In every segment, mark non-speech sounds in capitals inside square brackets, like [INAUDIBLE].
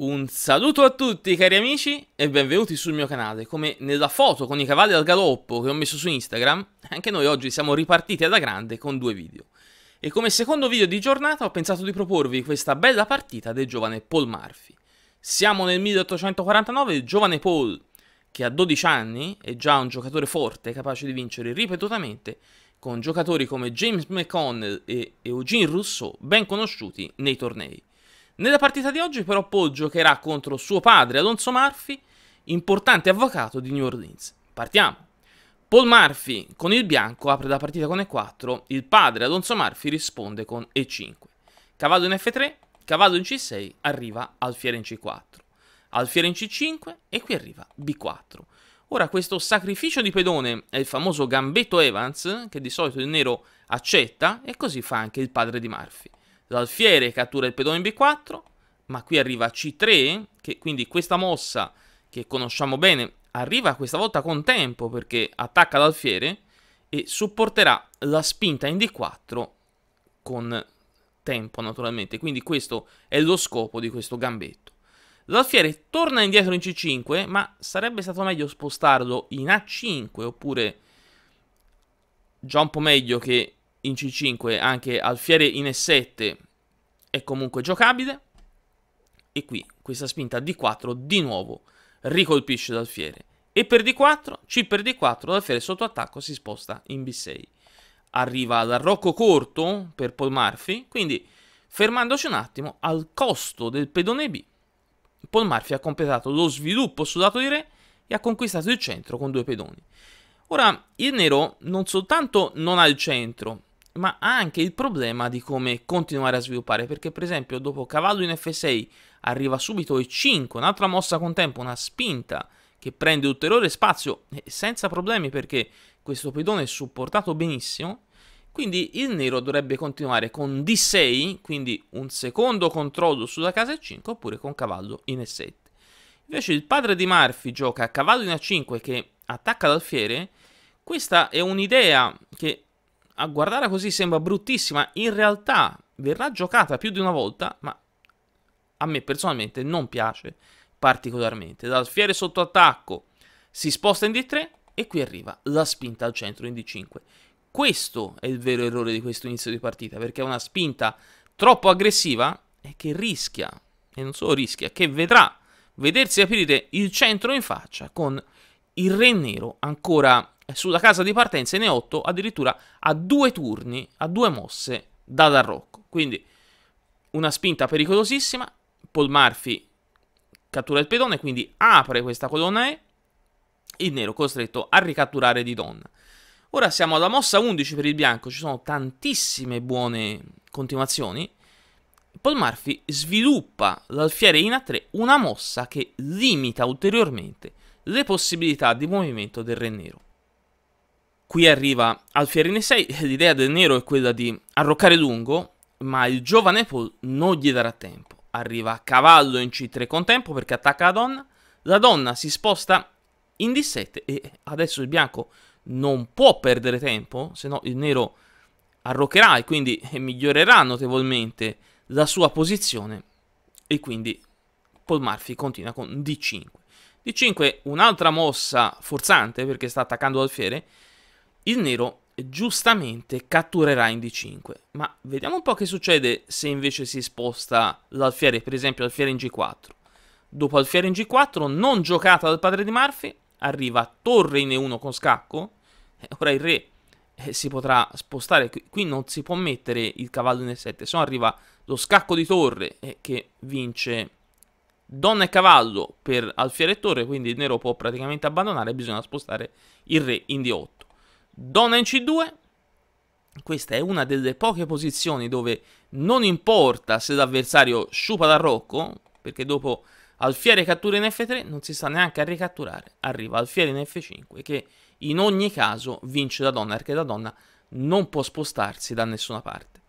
Un saluto a tutti cari amici e benvenuti sul mio canale. Come nella foto con i cavalli al galoppo che ho messo su Instagram, anche noi oggi siamo ripartiti alla grande con due video. E come secondo video di giornata ho pensato di proporvi questa bella partita del giovane Paul Murphy. Siamo nel 1849 il giovane Paul, che a 12 anni è già un giocatore forte, capace di vincere ripetutamente, con giocatori come James McConnell e Eugene Rousseau ben conosciuti nei tornei. Nella partita di oggi però Paul giocherà contro suo padre Alonso Murphy, importante avvocato di New Orleans. Partiamo! Paul Murphy con il bianco apre la partita con E4, il padre Alonso Murphy risponde con E5. Cavallo in F3, cavallo in C6, arriva alfiere in C4. Alfiere in C5 e qui arriva B4. Ora questo sacrificio di pedone è il famoso gambetto Evans, che di solito il nero accetta, e così fa anche il padre di Murphy. L'alfiere cattura il pedone in B4, ma qui arriva C3, che quindi questa mossa che conosciamo bene arriva questa volta con tempo perché attacca l'alfiere e supporterà la spinta in D4 con tempo naturalmente, quindi questo è lo scopo di questo gambetto. L'alfiere torna indietro in C5, ma sarebbe stato meglio spostarlo in A5 oppure già un po' meglio che in C5 anche alfiere in E7 è comunque giocabile. E qui questa spinta D4 di nuovo ricolpisce l'alfiere. E per D4, C per D4, l'alfiere sotto attacco si sposta in B6. Arriva l'arrocco corto per Paul Murphy, quindi fermandoci un attimo, al costo del pedone B, Paul Murphy ha completato lo sviluppo sul lato di Re e ha conquistato il centro con due pedoni. Ora, il nero non soltanto non ha il centro, ma ha anche il problema di come continuare a sviluppare, perché per esempio dopo cavallo in F6 arriva subito E5, un'altra mossa con tempo, una spinta che prende ulteriore spazio senza problemi perché questo pedone è supportato benissimo, quindi il nero dovrebbe continuare con D6, quindi un secondo controllo sulla casa E5 oppure con cavallo in E7. Invece il padre di Murphy gioca a cavallo in A5 che attacca l'alfiere, questa è un'idea che a guardare così sembra bruttissima, in realtà verrà giocata più di una volta, ma a me personalmente non piace particolarmente. L'alfiere sotto attacco si sposta in D3 e qui arriva la spinta al centro in D5. Questo è il vero errore di questo inizio di partita, perché è una spinta troppo aggressiva e che rischia, e non solo rischia, che vedrà vedersi aprire il centro in faccia con il re nero ancora sulla casa di partenza in E8 addirittura a due turni, a due mosse da Darrocco. Quindi una spinta pericolosissima. Paul Murphy cattura il pedone, quindi apre questa colonna E. Il nero costretto a ricatturare di donna. Ora siamo alla mossa 11 per il bianco, ci sono tantissime buone continuazioni. Paul Murphy sviluppa l'alfiere in A3, una mossa che limita ulteriormente le possibilità di movimento del re nero. Qui arriva alfiere in E6, l'idea del nero è quella di arroccare lungo, ma il giovane Paul non gli darà tempo. Arriva cavallo in C3 con tempo perché attacca la donna, la donna si sposta in D7 e adesso il bianco non può perdere tempo, se no il nero arroccherà e quindi migliorerà notevolmente la sua posizione e quindi Paul Murphy continua con D5. D5 un'altra mossa forzante perché sta attaccando l'alfiere il nero giustamente catturerà in D5, ma vediamo un po' che succede se invece si sposta l'alfiere, per esempio alfiere in G4. Dopo alfiere in G4, non giocata dal padre di Murphy, arriva torre in E1 con scacco, ora il re eh, si potrà spostare, qui non si può mettere il cavallo in E7, se no arriva lo scacco di torre eh, che vince donna e cavallo per alfiere e torre, quindi il nero può praticamente abbandonare, bisogna spostare il re in D8. Donna in C2, questa è una delle poche posizioni dove non importa se l'avversario sciupa dal rocco, perché dopo alfiere cattura in F3 non si sta neanche a ricatturare, arriva alfiere in F5 che in ogni caso vince la donna perché la donna non può spostarsi da nessuna parte.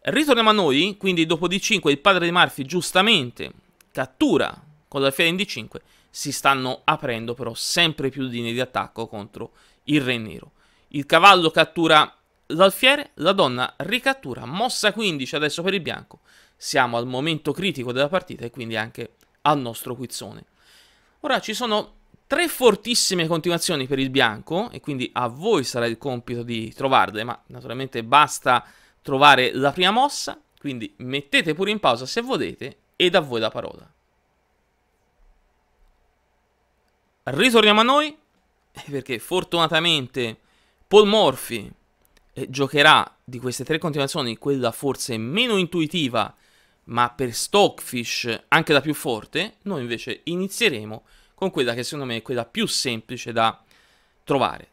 Ritorniamo a noi, quindi dopo D5 il padre di Murphy giustamente cattura con l'alfiere in D5, si stanno aprendo però sempre più linee di attacco contro il re nero. Il cavallo cattura l'alfiere, la donna ricattura, mossa 15 adesso per il bianco. Siamo al momento critico della partita e quindi anche al nostro quizzone. Ora ci sono tre fortissime continuazioni per il bianco e quindi a voi sarà il compito di trovarle, ma naturalmente basta trovare la prima mossa, quindi mettete pure in pausa se volete ed a voi la parola. Ritorniamo a noi, perché fortunatamente Paul Morphy eh, giocherà di queste tre continuazioni quella forse meno intuitiva, ma per Stockfish anche la più forte, noi invece inizieremo con quella che secondo me è quella più semplice da trovare.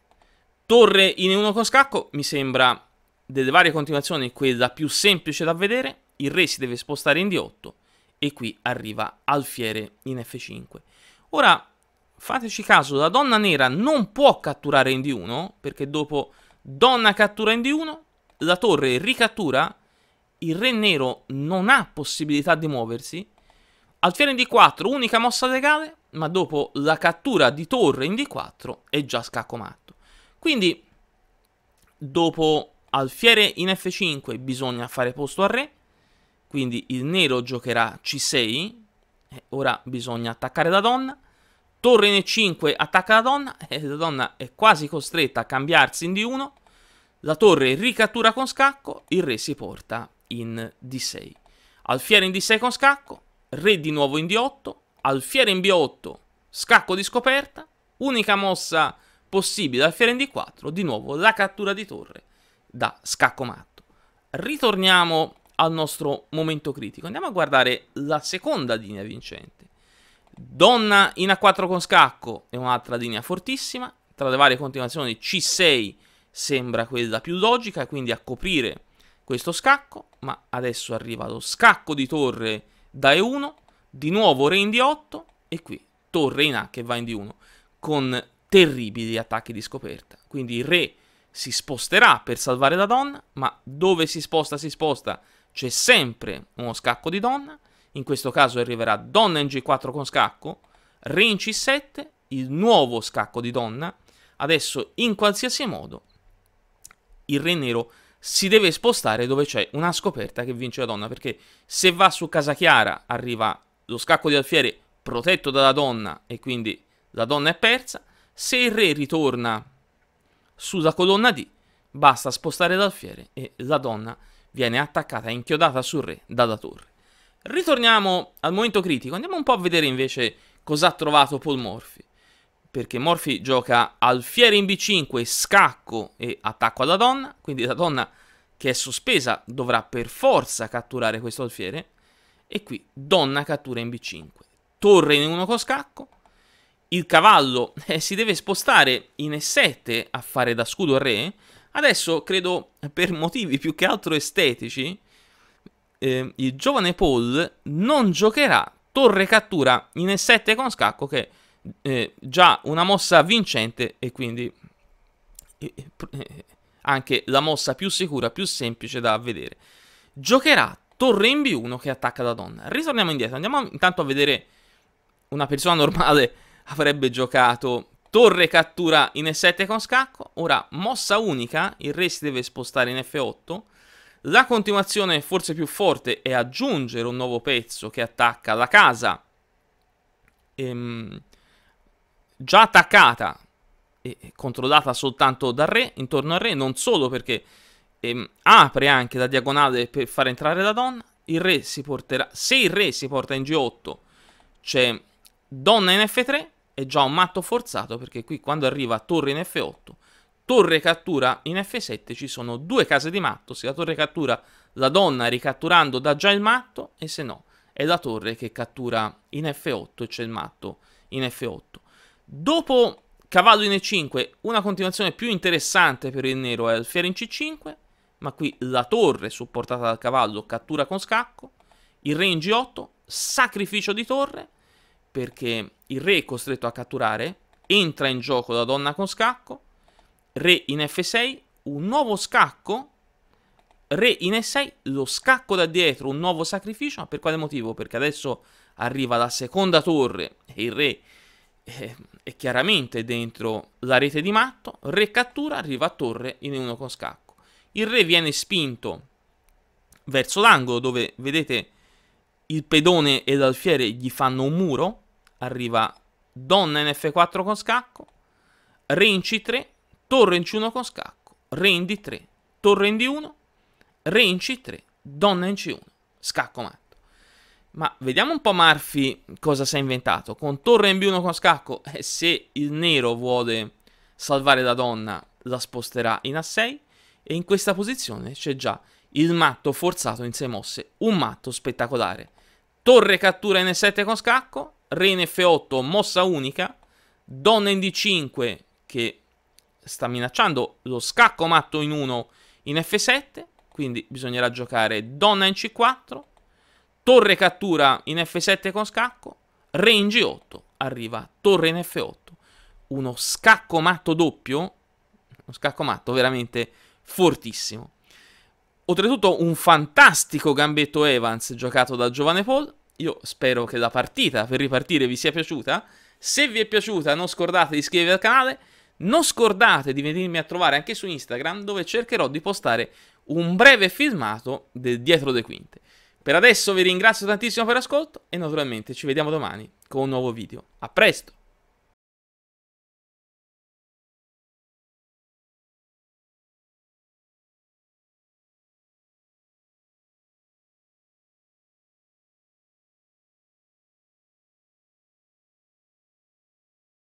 Torre in 1 con scacco mi sembra delle varie continuazioni quella più semplice da vedere, il re si deve spostare in D8 e qui arriva alfiere in F5. Ora fateci caso, la donna nera non può catturare in D1, perché dopo donna cattura in D1, la torre ricattura, il re nero non ha possibilità di muoversi, alfiere in D4, unica mossa legale, ma dopo la cattura di torre in D4 è già scacco matto. Quindi, dopo alfiere in F5 bisogna fare posto al re, quindi il nero giocherà C6, e ora bisogna attaccare la donna, Torre in E5 attacca la donna e la donna è quasi costretta a cambiarsi in D1. La torre ricattura con scacco, il re si porta in D6. Alfiere in D6 con scacco, re di nuovo in D8, alfiere in B8, scacco di scoperta, unica mossa possibile, alfiere in D4, di nuovo la cattura di torre da scacco matto. Ritorniamo al nostro momento critico, andiamo a guardare la seconda linea vincente. Donna in A4 con scacco è un'altra linea fortissima. Tra le varie continuazioni C6 sembra quella più logica, quindi a coprire questo scacco. Ma adesso arriva lo scacco di torre da E1, di nuovo re in D8 e qui torre in A che va in D1 con terribili attacchi di scoperta. Quindi il re si sposterà per salvare la donna, ma dove si sposta si sposta c'è sempre uno scacco di donna in questo caso arriverà donna in G4 con scacco, re in C7, il nuovo scacco di donna. Adesso, in qualsiasi modo, il re nero si deve spostare dove c'è una scoperta che vince la donna, perché se va su casa chiara arriva lo scacco di alfiere protetto dalla donna e quindi la donna è persa. Se il re ritorna sulla colonna D, basta spostare l'alfiere e la donna viene attaccata inchiodata sul re dalla torre. Ritorniamo al momento critico, andiamo un po' a vedere invece cosa ha trovato Paul Morphy. Perché Morphy gioca alfiere in B5, scacco e attacco alla donna, quindi la donna che è sospesa dovrà per forza catturare questo alfiere. E qui donna cattura in B5, torre in 1 con scacco, il cavallo [LAUGHS] eh, si deve spostare in E7 a fare da scudo al re. Adesso credo per motivi più che altro estetici eh, il giovane Paul non giocherà torre cattura in E7 con scacco che eh, già una mossa vincente e quindi eh, eh, anche la mossa più sicura, più semplice da vedere. Giocherà torre in B1 che attacca la donna. Ritorniamo indietro, andiamo intanto a vedere una persona normale [LAUGHS] avrebbe giocato torre cattura in E7 con scacco. Ora mossa unica, il re si deve spostare in F8 la continuazione forse più forte è aggiungere un nuovo pezzo che attacca la casa. Ehm, già attaccata e controllata soltanto dal re, intorno al re, non solo perché ehm, apre anche la diagonale per far entrare la donna, il re si porterà, se il re si porta in G8 c'è donna in F3, è già un matto forzato perché qui quando arriva torre in F8 torre cattura in F7 ci sono due case di matto, se la torre cattura la donna ricatturando dà già il matto e se no è la torre che cattura in F8 e c'è il matto in F8. Dopo cavallo in E5 una continuazione più interessante per il nero è alfiere in C5 ma qui la torre supportata dal cavallo cattura con scacco, il re in G8, sacrificio di torre perché il re è costretto a catturare, entra in gioco la donna con scacco, re in F6, un nuovo scacco, re in E6, lo scacco da dietro, un nuovo sacrificio, ma per quale motivo? Perché adesso arriva la seconda torre e il re eh, è chiaramente dentro la rete di matto, re cattura, arriva a torre in uno con scacco. Il re viene spinto verso l'angolo dove vedete il pedone e l'alfiere gli fanno un muro, arriva donna in F4 con scacco, re in C3, torre in C1 con scacco, re in D3, torre in D1, re in C3, donna in C1, scacco matto. Ma vediamo un po' Marfi cosa si è inventato. Con torre in B1 con scacco, eh, se il nero vuole salvare la donna, la sposterà in A6 e in questa posizione c'è già il matto forzato in 6 mosse, un matto spettacolare. Torre cattura in E7 con scacco, re in F8 mossa unica, donna in D5 che sta minacciando lo scacco matto in 1 in F7, quindi bisognerà giocare donna in C4, torre cattura in F7 con scacco, re in G8, arriva torre in F8, uno scacco matto doppio, uno scacco matto veramente fortissimo. Oltretutto un fantastico gambetto Evans giocato da Giovane Paul, io spero che la partita per ripartire vi sia piaciuta, se vi è piaciuta non scordate di iscrivervi al canale, non scordate di venirmi a trovare anche su Instagram dove cercherò di postare un breve filmato del dietro le quinte. Per adesso vi ringrazio tantissimo per l'ascolto e naturalmente ci vediamo domani con un nuovo video. A presto!